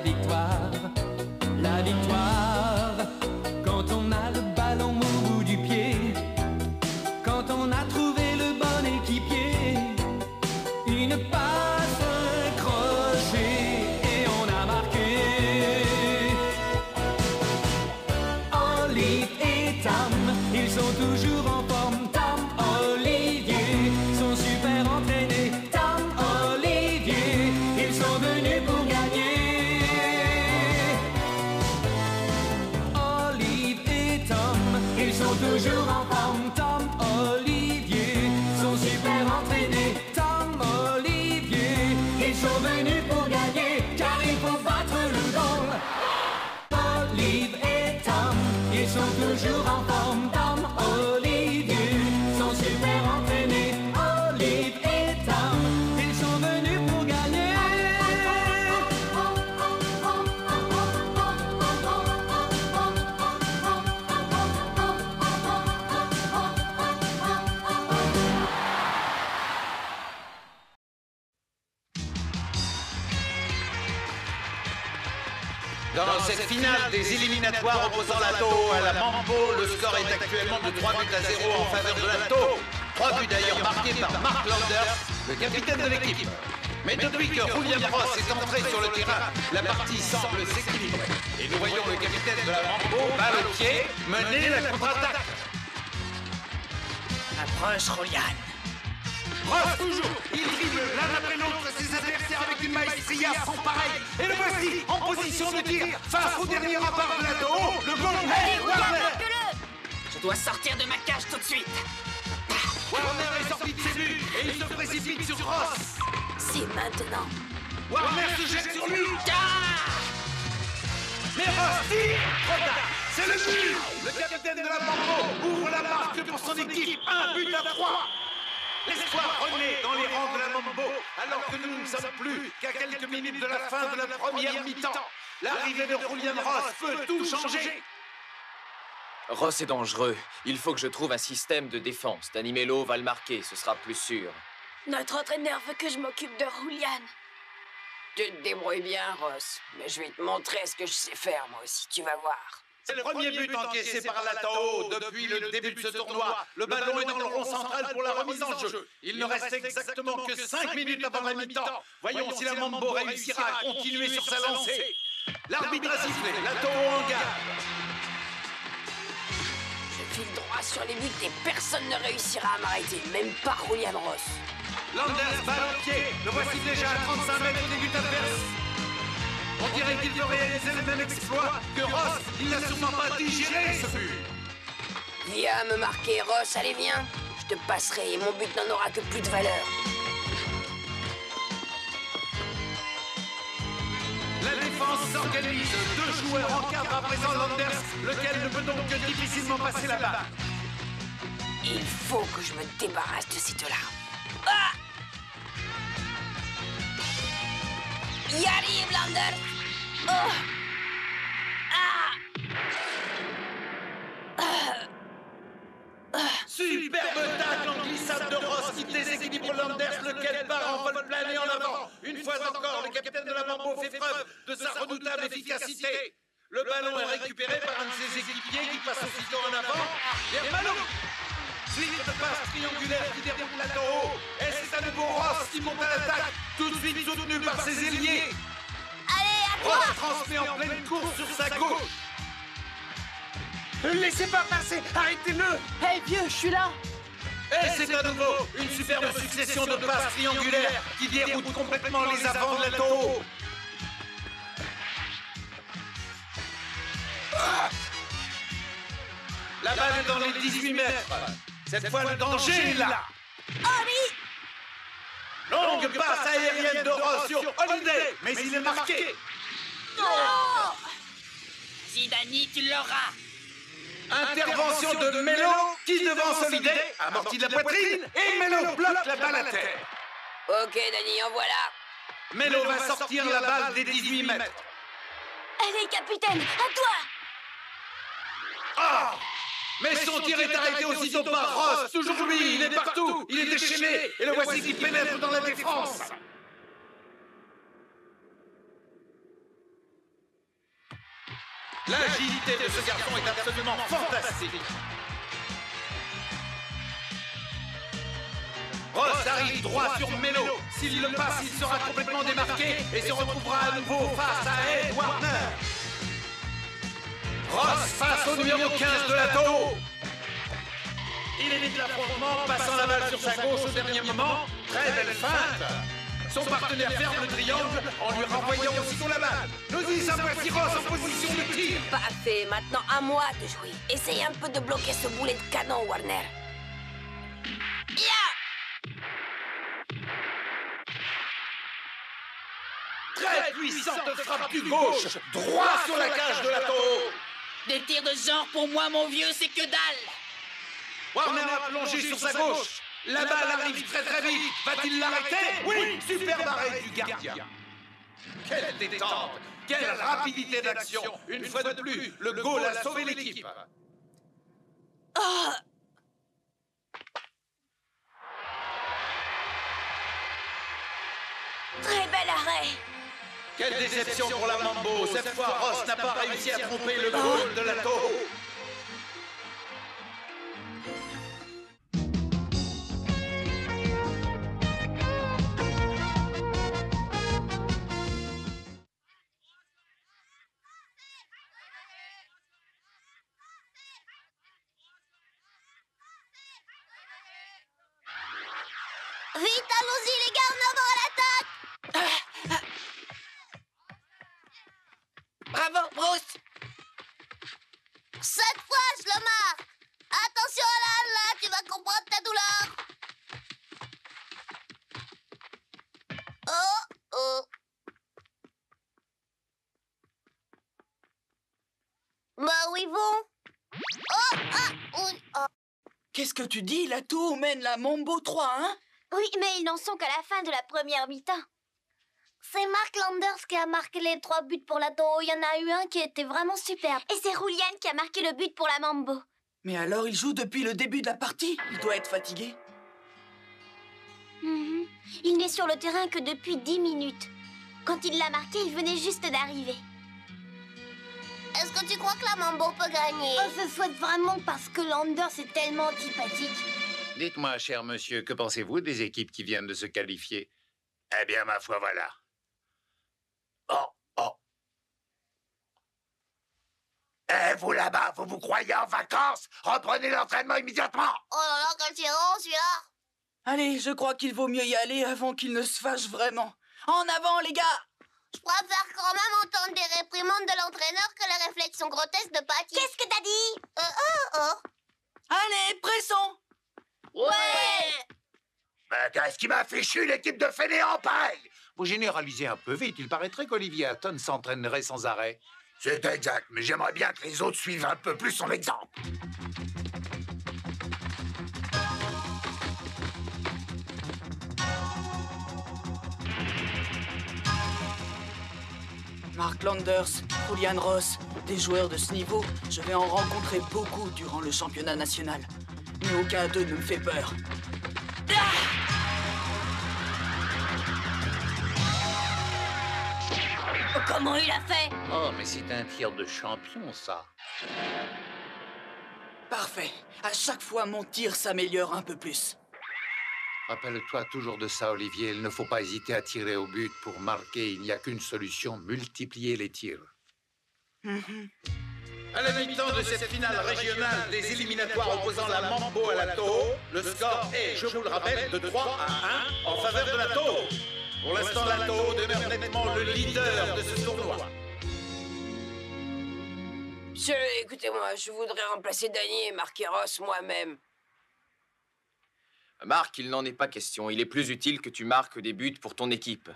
victoire. Dans cette finale des éliminatoires opposant l'Ato à la Mambo, le score est actuellement de 3 buts à 0 en faveur de l'Ato. 3 buts d'ailleurs marqués par Mark Landers, le capitaine de l'équipe. Mais depuis que Julian Ross est entré sur le terrain, la partie semble s'équilibrer. Et nous voyons le capitaine de la Mambo, balle au pied, mener la contre-attaque. Approche, Rolian. Ross toujours, il dribble l'un après l'autre maestria sans pareil. Et le voici en position de tir face au dernier rempart de l'Ato, le bon Hey Warner. Je dois sortir de ma cage tout de suite. Warner est sorti de ses buts et il se précipite sur Ross. C'est maintenant. Warner se jette sur lui. Mais Ross tire Trop tard C'est le but Le capitaine de la Mambo ouvre la marque pour son équipe. Un but à trois L'espoir renaît dans les rangs de la Mambo, alors que nous ne sommes plus qu'à quelques minutes de la fin de la première mi-temps. L'arrivée de Julian Ross peut tout changer. Ross est dangereux. Il faut que je trouve un système de défense. Danimelo va le marquer, ce sera plus sûr. Notre entraîneur veut que je m'occupe de Rouliane. Tu te débrouilles bien, Ross. Mais je vais te montrer ce que je sais faire, moi aussi, tu vas voir. C'est le premier but encaissé par l'Atao depuis le début de ce tournoi. Le ballon est dans le rond central pour la remise en jeu. Il ne reste exactement que 5 minutes avant la mi-temps. Voyons si la Mambo réussira à continuer sur sa lancée. L'arbitre a sifflé, l'Atao en garde. Je file droit sur les buts et personne ne réussira à m'arrêter, même pas Julian Ross. Landers balle au pied. Le voici déjà à 35 mètres des buts adverses. On dirait qu'il veut réaliser le même exploit que Ross. Il n'a sûrement pas digéré ce but. Viens me marquer, Ross, allez, viens. Je te passerai et mon but n'en aura que plus de valeur. La défense s'organise. Deux joueurs encadrent à présent Landers, lequel ne peut donc que difficilement passer la balle. Il faut que je me débarrasse de ces deux-là. Ah y arrive, Lander Oh Ah Superbe tacle en glissade de Ross qui déséquilibre Landers, lequel part en vol plané en avant. Une fois encore, le capitaine de la Mambo fait preuve de sa redoutable efficacité. Le ballon est récupéré par un de ses équipiers qui passe aussitôt en avant. Vers Malo. Suite de passe triangulaire qui déroule la haut. Et c'est à nouveau Ross qui monte à l'attaque, tout de suite soutenu par ses ailiers. Allez, à toi Ross transmet en pleine course sur sa gauche. Laissez pas passer Arrêtez-le Hé, vieux, je suis là Et c'est à nouveau une superbe succession de passes triangulaires qui déroutent complètement les avants de la. Ah La balle est dans les 18 mètres. Cette fois, le danger est là. Longue passe aérienne de Ross sur Holiday, mais il est marqué. Zidani, tu l'auras Intervention de Melo qui devance Holiday, amortit la poitrine, et Melo bloque la balle à terre. Ok, Dani, en voilà. Melo va sortir la balle des 18 mètres. Allez, capitaine, à toi Ah Mais son tir est arrêté aussitôt par Ross, toujours lui, il est partout, il est déchaîné, et le voici qui pénètre dans la défense. L'agilité de ce garçon est absolument fantastique. Ross arrive droit sur Melo. S'il le passe, il sera complètement démarqué et se retrouvera à nouveau face à Ed Warner. Ross face au numéro 15 de la Toho. Il évite l'affrontement, passant la balle sur sa gauche au dernier moment. Très belle feinte. Son partenaire ferme le triangle en lui renvoyant aussitôt la balle. Nous y sommes Ross en position de tir. Parfait, maintenant à moi de jouer. Essaye un peu de bloquer ce boulet de canon, Warner. Ya Très puissante frappe du gauche, droit sur la cage de la Toho. Des tirs de ce genre, pour moi, mon vieux, c'est que dalle. Warner a plongé sur sa gauche. La balle arrive très très vite. Va-t-il l'arrêter Oui, superbe arrêt du gardien. Quelle détente. Quelle rapidité d'action. Une fois de plus, le goal a sauvé l'équipe. Très bel arrêt Quelle déception pour la Mambo. Cette fois, Ross n'a pas réussi à tromper le goal de la Toho. Vite, allons-y, les gars, en avant à l'attaque dis La tour mène la Mambo 3, hein? Oui, mais ils n'en sont qu'à la fin de la première mi-temps. C'est Mark Landers qui a marqué les trois buts pour la Toho. Il y en a eu un qui était vraiment superbe. Et c'est Rouliane qui a marqué le but pour la Mambo. Mais alors il joue depuis le début de la partie Il doit être fatigué. Mhm. Il n'est sur le terrain que depuis 10 minutes. Quand il l'a marqué, il venait juste d'arriver. Est-ce que tu crois que la Mambo peut gagner Je souhaite vraiment parce que Landers est tellement antipathique. Dites-moi, cher monsieur, que pensez-vous des équipes qui viennent de se qualifier? Eh bien, ma foi, voilà. Oh, oh. Eh, vous là-bas, vous vous croyez en vacances? Reprenez l'entraînement immédiatement Oh là là, quel tyran celui-là Allez, je crois qu'il vaut mieux y aller avant qu'il ne se fâche vraiment. En avant, les gars Je préfère quand même entendre des réprimandes de l'entraîneur que les réflexions grotesques de Patty. Qu'est-ce que t'as dit? Euh, oh, oh. Allez, pressons Ouais Mais qu'est-ce qui m'a fichu l'équipe de fainéants pareil Vous généralisez un peu vite. Il paraîtrait qu'Olivier Hatton s'entraînerait sans arrêt. C'est exact, mais j'aimerais bien que les autres suivent un peu plus son exemple. Mark Landers, Julian Ross, des joueurs de ce niveau, je vais en rencontrer beaucoup durant le championnat national. Mais aucun d'eux ne me fait peur. Comment il a fait? Oh, mais c'est un tir de champion, ça. Parfait. À chaque fois, mon tir s'améliore un peu plus. Rappelle-toi toujours de ça, Olivier. Il ne faut pas hésiter à tirer au but pour marquer. Il n'y a qu'une solution, multiplier les tirs. À la mi-temps de cette finale régionale des éliminatoires opposant la Mambo à la Toho, le score est, je vous le rappelle, de 3 à 1 en faveur de la Toho. Pour l'instant, la Toho demeure nettement le leader de ce tournoi. Je, écoutez-moi, je voudrais remplacer Danny et marquer Ross moi-même. Marc, il n'en est pas question. Il est plus utile que tu marques des buts pour ton équipe.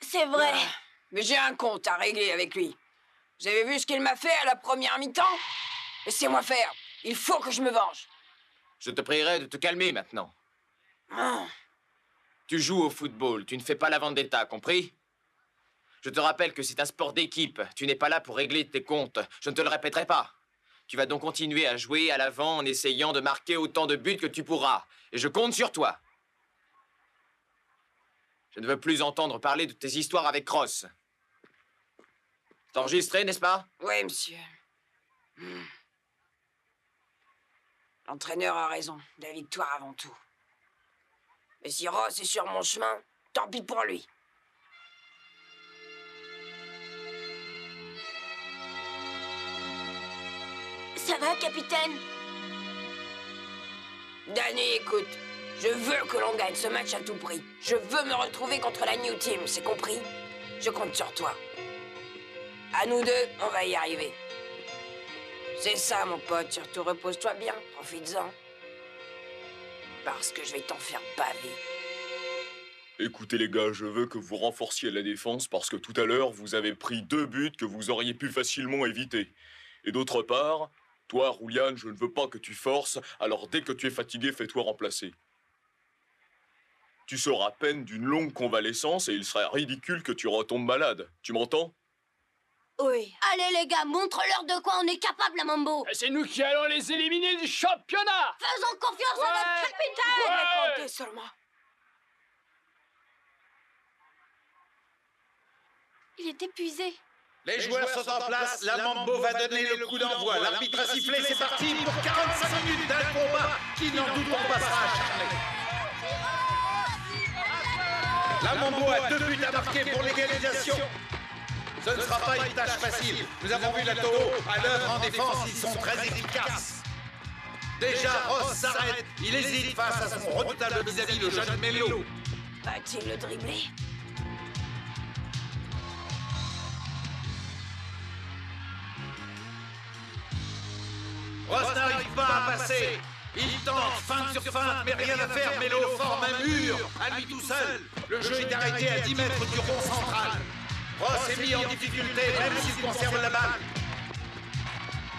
C'est vrai. Mais j'ai un compte à régler avec lui. Vous avez vu ce qu'il m'a fait à la première mi-temps? Laissez-moi faire. Il faut que je me venge. Je te prierai de te calmer maintenant. Ah. Tu joues au football, tu ne fais pas la vendetta, compris? Je te rappelle que c'est un sport d'équipe. Tu n'es pas là pour régler tes comptes. Je ne te le répéterai pas. Tu vas donc continuer à jouer à l'avant en essayant de marquer autant de buts que tu pourras. Et je compte sur toi. Je ne veux plus entendre parler de tes histoires avec Cross. C'est enregistré, n'est-ce pas? Oui, monsieur. Hmm. L'entraîneur a raison. La victoire avant tout. Mais si Ross est sur mon chemin, tant pis pour lui. Ça va, capitaine? Danny, écoute. Je veux que l'on gagne ce match à tout prix. Je veux me retrouver contre la New Team, c'est compris? Je compte sur toi. À nous deux, on va y arriver. C'est ça, mon pote. Surtout repose-toi bien. Profites-en. Parce que je vais t'en faire baver. Écoutez les gars, je veux que vous renforciez la défense parce que tout à l'heure, vous avez pris deux buts que vous auriez pu facilement éviter. Et d'autre part, toi, Rouliane, je ne veux pas que tu forces, alors dès que tu es fatigué, fais-toi remplacer. Tu seras à peine d'une longue convalescence et il serait ridicule que tu retombes malade. Tu m'entends? Oui. Allez les gars, montre-leur de quoi on est capable, la Mambo. C'est nous qui allons les éliminer du championnat Faisons confiance à notre capitaine Comptez sur moi. Il est épuisé. Les joueurs sont en place, la Mambo va donner le coup d'envoi. L'arbitre a sifflé, c'est parti pour 45 minutes d'un combat qui, n'en doutons pas, sera acharné. La Mambo a deux buts à marquer pour l'égalisation. Ce ne sera pas une tâche facile. Nous avons vu la Toho à l'œuvre en défense, ils sont très efficaces. Déjà, Ross s'arrête. Il hésite face à son redoutable vis-à-vis, le jeune Mélo. Va-t-il le dribbler? Ross n'arrive pas à passer. Il tente, feinte sur feinte, mais rien à faire. Mélo forme un mur, à lui tout seul. Le jeu est arrêté à 10 mètres du rond central. Ross est mis en difficulté, même s'il conserve la balle.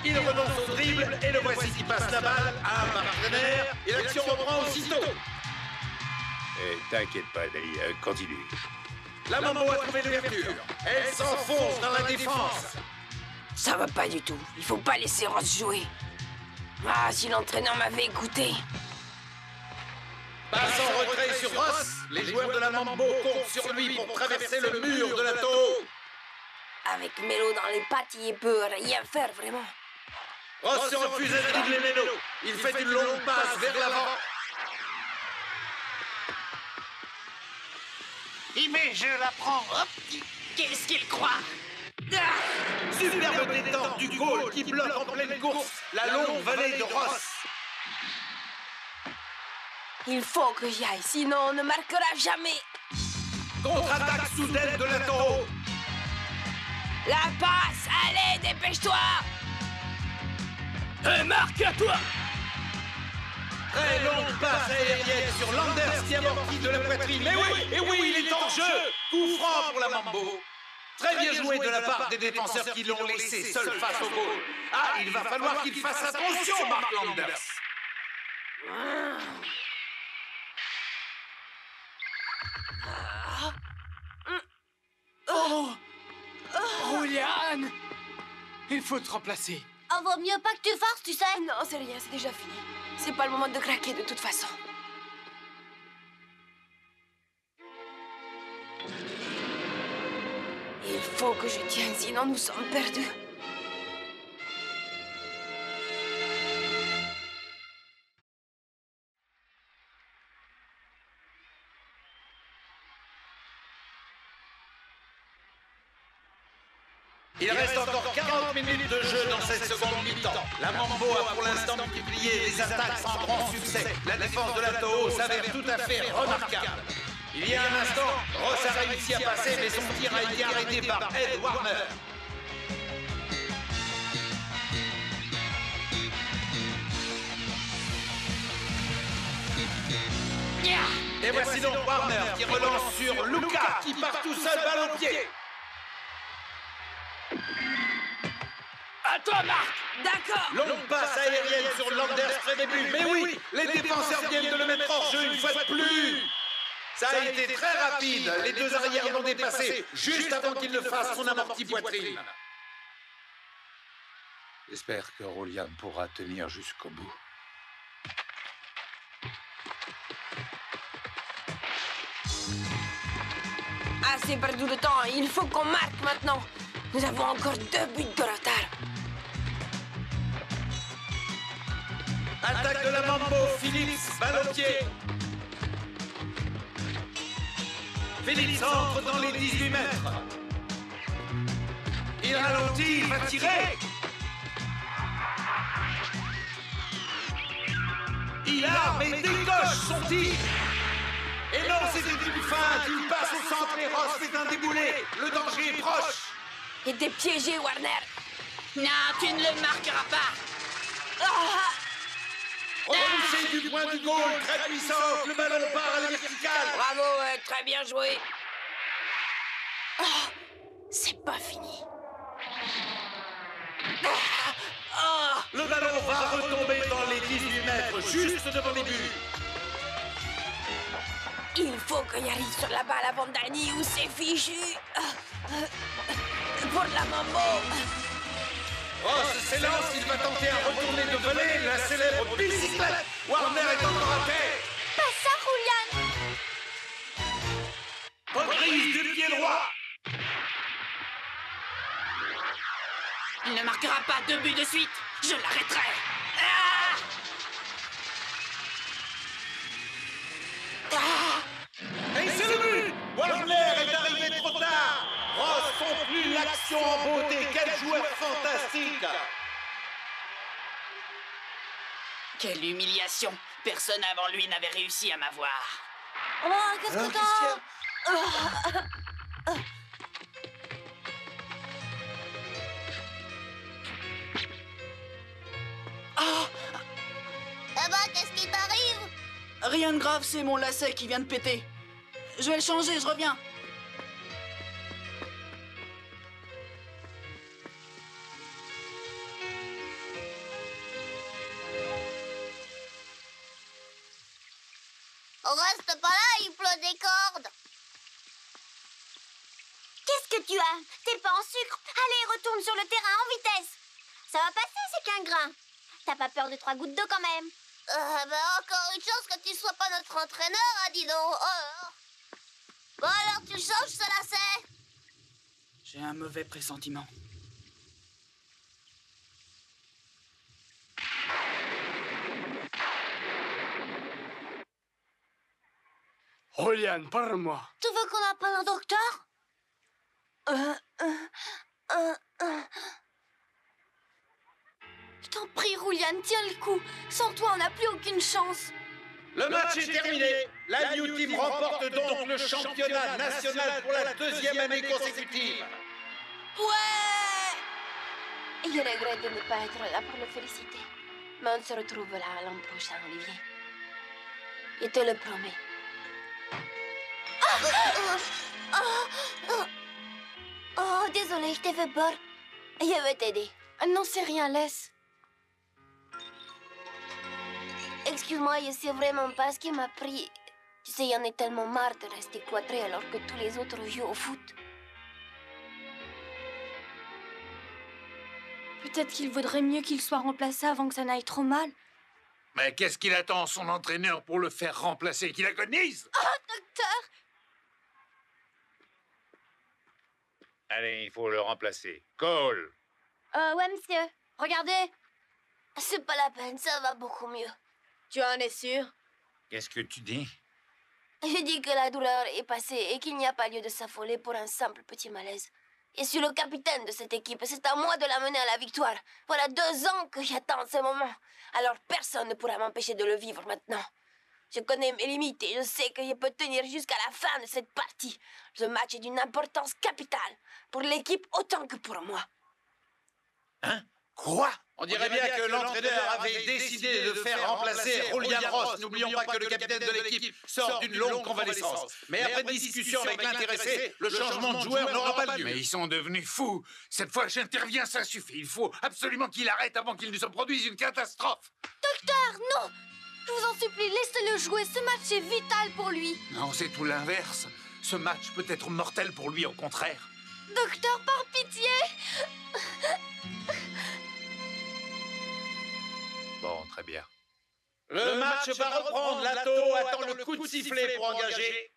Il renonce au dribble et le voici qui passe la balle à un partenaire. Et l'action reprend aussitôt. Eh, T'inquiète pas, Dali, continue. La Mambo a trouvé l'ouverture. Elle s'enfonce dans la défense. Ça va pas du tout. Il faut pas laisser Ross jouer. Ah, si l'entraîneur m'avait écouté. Passe en retrait sur Ross. Les joueurs de la Mambo comptent sur lui pour traverser le mur de la Toho. Avec Mélo dans les pattes, il peut rien faire vraiment. Ross se refuse à dribbler Mélo. Il fait une longue passe vers l'avant. Mais je la prends. Hop. Qu'est-ce qu'il croit? Superbe détente du goal qui bloque en pleine course la longue vallée de Ross. Il faut que j'y aille, sinon on ne marquera jamais. Contre-attaque soudaine de la Toho. La passe, allez, dépêche-toi Et marque à toi Très longue passe aérienne sur Landers qui amortit de la poitrine. Mais oui, et oui, il est en jeu. Coup franc pour la Mambo. Très bien joué de la part des défenseurs qui l'ont laissé seul face au goal. Ah, il va falloir qu'il fasse attention, Mark Landers. Oh Rouliane Il faut te remplacer. Oh, vaut mieux pas que tu forces, tu sais. Non, c'est rien, c'est déjà fini. C'est pas le moment de craquer de toute façon. Faut que je tienne, sinon nous sommes perdus. Il reste encore 40 minutes de jeu dans cette seconde mi-temps. La Mambo a pour l'instant multiplié les attaques sans grand succès. La défense de la Toho s'avère tout à fait remarquable. Il y a un instant, Ross a réussi à passer, mais son tir a été arrêté par Ed Warner. Et voici donc Warner qui relance sur Luca qui part tout seul balle au pied. À toi, Marc D'accord Longue passe aérienne sur Landers très début. Mais oui, les défenseurs viennent de le mettre hors jeu une fois de plus. Ça a été très rapide. Les deux arrières l'ont dépassé juste avant qu'il ne fasse son amorti poitrine. J'espère que Rolian pourra tenir jusqu'au bout. Assez perdu de temps, il faut qu'on marque maintenant. Nous avons encore deux buts de retard. Attaque de la Mambo, Philips, balle au pied. Philips entre dans les 18 mètres. Il ralentit, il va tirer. Il a, mais décoche son tir. Et non, c'est une feinte. Il passe au centre et Ross fait un déboulé. Le danger est proche. Il était piégé, Warner. Non, tu ne le marqueras pas. Ah Du point du goal, très puissant. Le ballon part à la verticale. Bravo, euh, très bien joué. Ah, c'est pas fini. Ah, ah. Le ballon va retomber dans les 18 mètres, juste devant les buts. Il faut qu'il arrive sur la balle avant Danny ou c'est fichu. Ah, ah, Pour la mambo. Ross s'élance, il va tenter un retourné de volée, la célèbre bicyclette. Warner est encore à terre. Pas ça, Julian Reprise du pied droit. Il ne marquera pas deux buts de suite. Je l'arrêterai. Ah Et c'est le but Warner est arrivé trop tard Ross conclut l'action en beauté. Quel joueur fantastique Quelle humiliation. Personne avant lui n'avait réussi à m'avoir. Oh, qu'est-ce que t'as Eh ben, qu'est-ce qui t'arrive? Rien de grave, c'est mon lacet qui vient de péter. Je vais le changer, je reviens. On reste pas là, il pleut des cordes. Qu'est-ce que tu as? T'es pas en sucre? Allez, retourne sur le terrain en vitesse. Ça va passer, c'est qu'un grain. T'as pas peur de trois gouttes d'eau quand même? Euh, bah, encore une chance que tu sois pas notre entraîneur, hein, dis donc. Oh, oh. Bon, alors tu changes ce lacet J'ai un mauvais pressentiment. Roliane, parle-moi. Tu veux qu'on appelle un docteur? Euh, euh, euh, euh. Je t'en prie, Rouliane, tiens le coup. Sans toi, on n'a plus aucune chance. Le match est terminé. La New Team remporte donc le championnat national pour la deuxième année consécutive. Ouais Il regrette de ne pas être là pour le féliciter. Mais on se retrouve là l'an prochain, Olivier. Je te le promets. Oh, oh désolé, je t'ai fait peur. Je vais t'aider. Non, c'est rien, laisse. Excuse-moi, je sais vraiment pas ce qui m'a pris. Tu sais, y en tellement marre de rester cloîtré alors que tous les autres jouent au foot. Peut-être qu'il vaudrait mieux qu'il soit remplacé avant que ça n'aille trop mal. Mais qu'est-ce qu'il attend son entraîneur pour le faire remplacer? Qu'il agonise? Oh, docteur Allez, il faut le remplacer. Cole Euh, ouais, monsieur. Regardez. C'est pas la peine, ça va beaucoup mieux. Tu en es sûr? Qu'est-ce que tu dis? Je dis que la douleur est passée et qu'il n'y a pas lieu de s'affoler pour un simple petit malaise. Je suis le capitaine de cette équipe c'est à moi de l'amener à la victoire. Voilà deux ans que j'attends ce moment. Alors personne ne pourra m'empêcher de le vivre maintenant. Je connais mes limites et je sais que je peux tenir jusqu'à la fin de cette partie. Ce match est d'une importance capitale pour l'équipe autant que pour moi. Hein? Quoi? On dirait bien que l'entraîneur avait décidé de faire remplacer Julian Ross. N'oublions pas que le capitaine de l'équipe sort d'une longue convalescence. Mais après discussion avec l'intéressé, le changement de joueur n'aura pas lieu. Mais ils sont devenus fous. Cette fois, j'interviens, ça suffit. Il faut absolument qu'il arrête avant qu'il ne se produise une catastrophe. Docteur, non Je vous en supplie, laissez-le jouer. Ce match est vital pour lui. Non, c'est tout l'inverse. Ce match peut être mortel pour lui, au contraire. Docteur, par pitié très bien. Le match va reprendre. Lato attend le coup de sifflet pour engager.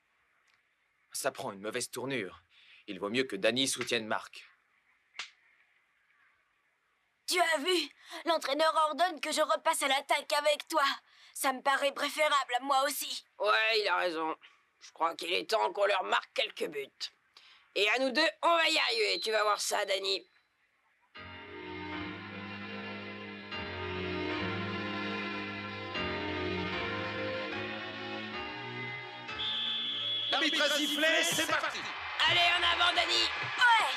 Ça prend une mauvaise tournure. Il vaut mieux que Danny soutienne Marc. Tu as vu? L'entraîneur ordonne que je repasse à l'attaque avec toi. Ça me paraît préférable à moi aussi. Ouais, il a raison. Je crois qu'il est temps qu'on leur marque quelques buts. Et à nous deux, on va y arriver. Tu vas voir ça, Danny. L'arbitre a sifflé, c'est parti. Allez, en avant, Danny. Ouais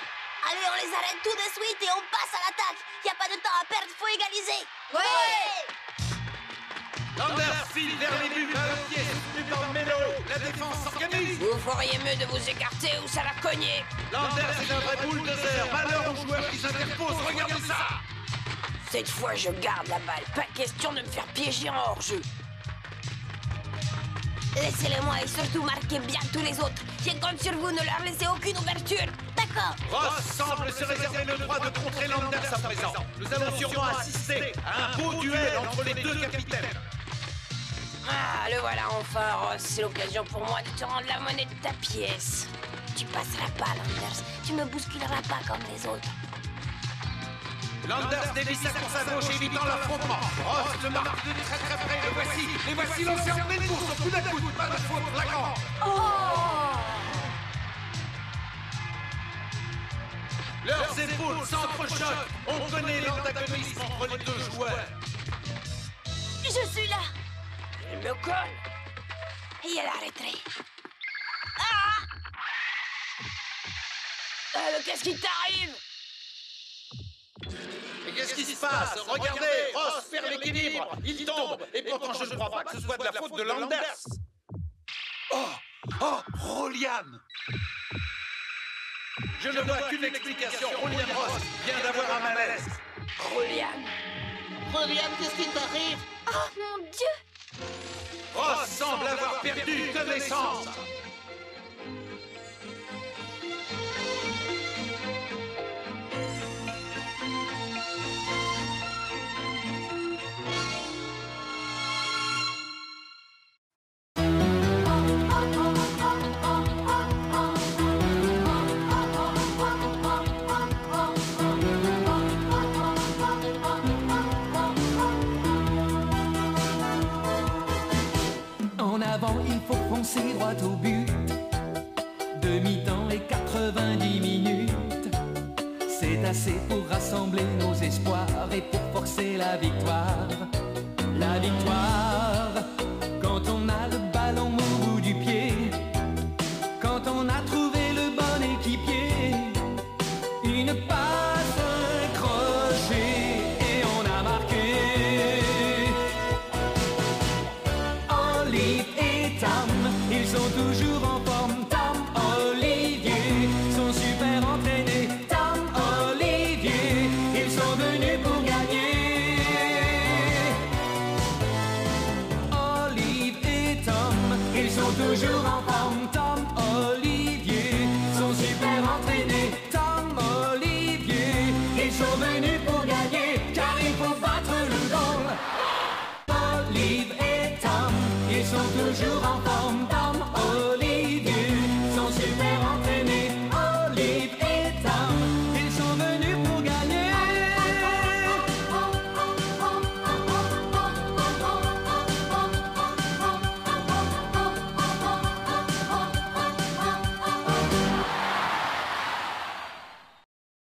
Allez, on les arrête tout de suite et on passe à l'attaque Y a pas de temps à perdre, faut égaliser Ouais, Landers file vers les buts. Un pied par Melo. La défense s'organise. Vous feriez mieux de vous écarter ou ça va cogner. Landers est un vrai bulldozer. Malheur aux joueurs qui s'interposent. Regardez ça. Cette fois, je garde la balle. Pas question de me faire piéger en hors-jeu. Laissez-les-moi et surtout marquez bien tous les autres Je compte sur vous, ne leur laissez aucune ouverture D'accord Ross semble se réserver le droit de contrer Landers à présent. Nous allons sûrement assister à un beau duel entre les deux capitaines. Ah, le voilà enfin, Ross. C'est l'occasion pour moi de te rendre la monnaie de ta pièce. Tu passeras pas, Landers. Tu me bousculeras pas comme les autres. Landers dévie sa course à gauche évitant l'affrontement. Ross le marque de très très près. Le voici. Les voici lancés en pleine course au coup d'un coup. Pas de faute flagrante. Oh Leurs épaules s'entrechoquent. On connaît l'antagonisme entre les deux joueurs. Je suis là Elle me colle. Et elle arrêterait. Euh, Qu'est-ce qui t'arrive? Qui se passe? Regardez, Ross perd l'équilibre. Il tombe. Et pourtant, je ne crois pas que ce soit de la faute de Landers. Oh Oh Rolian Je ne vois qu'une explication. Rolian Ross vient d'avoir un malaise. Rolian. Rolian, qu'est-ce qui t'arrive? Oh mon Dieu Ross semble avoir perdu connaissance. Victoire. Toujours en forme. Tom,